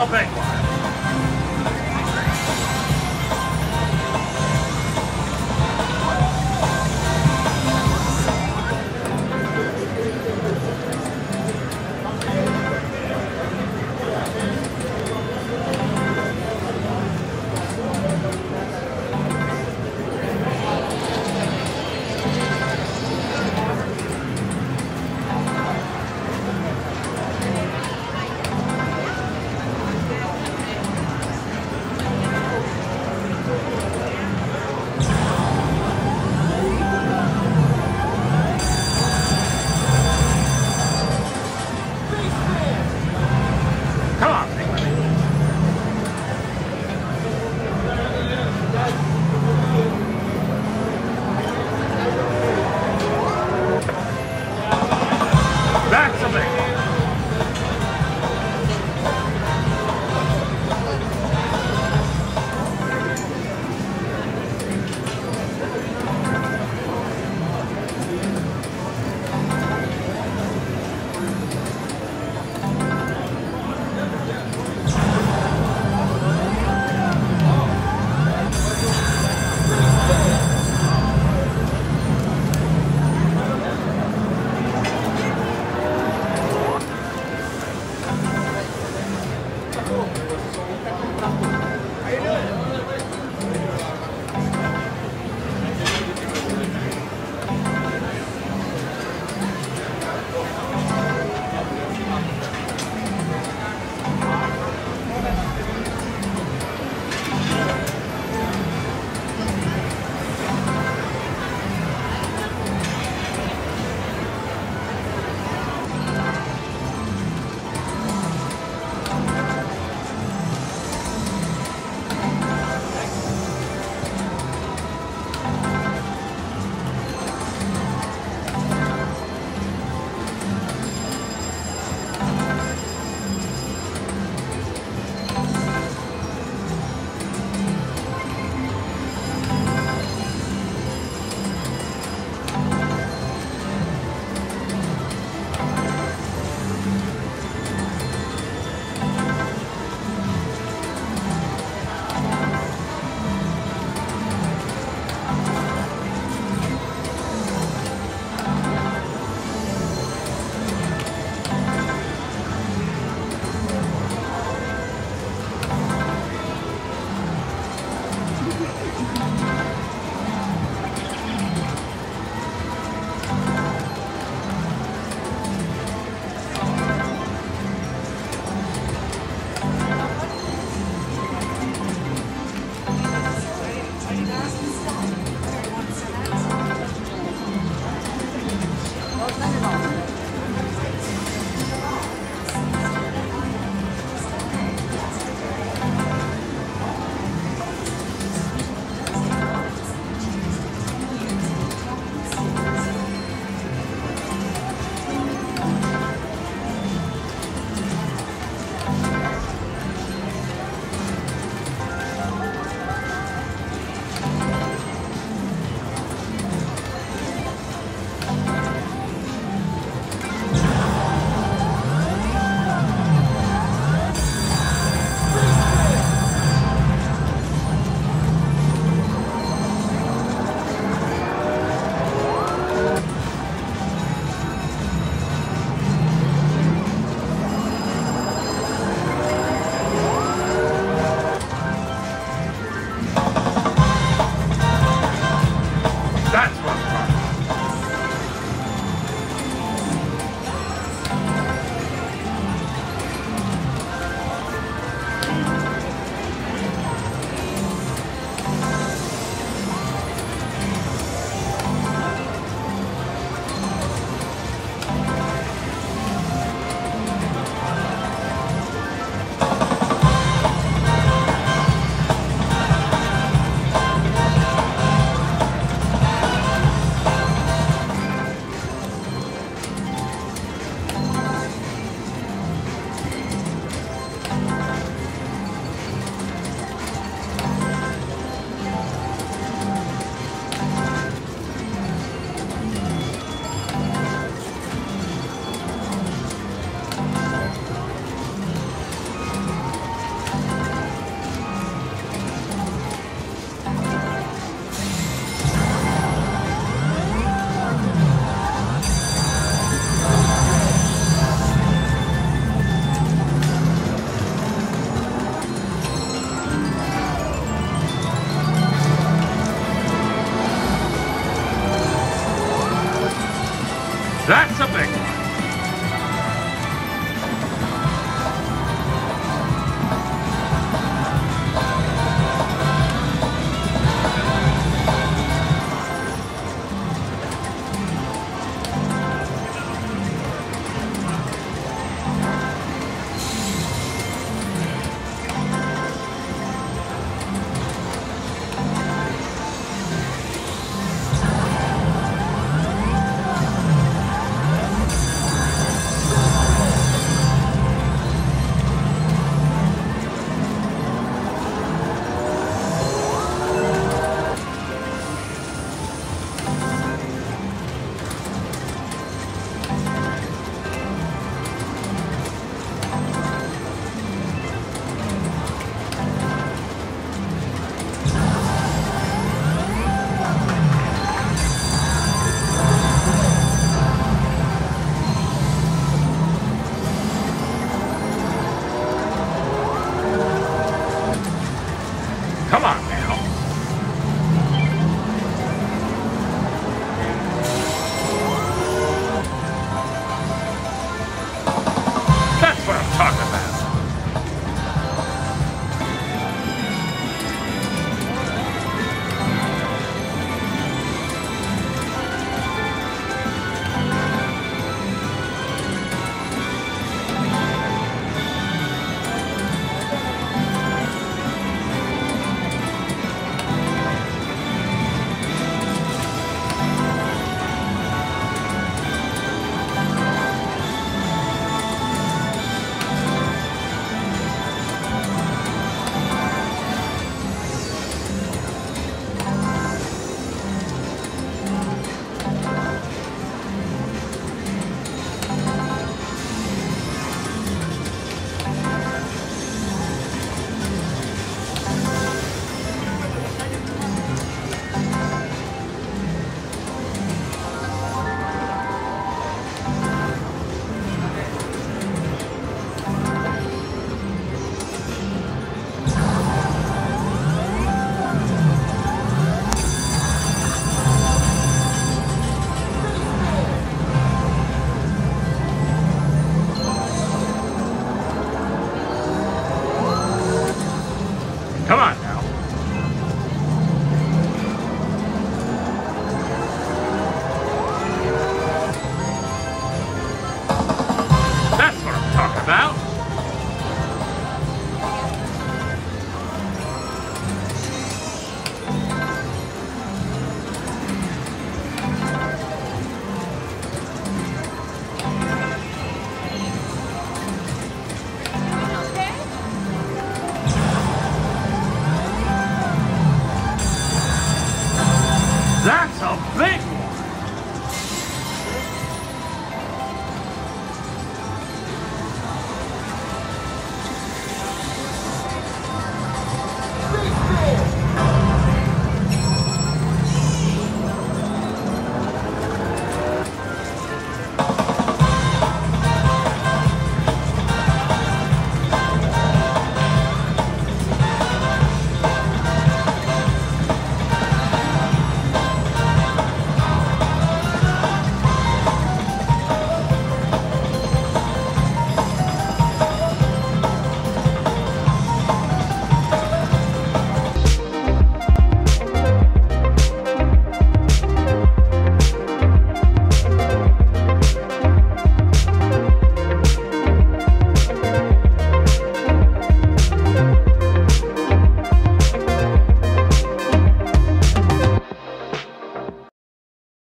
a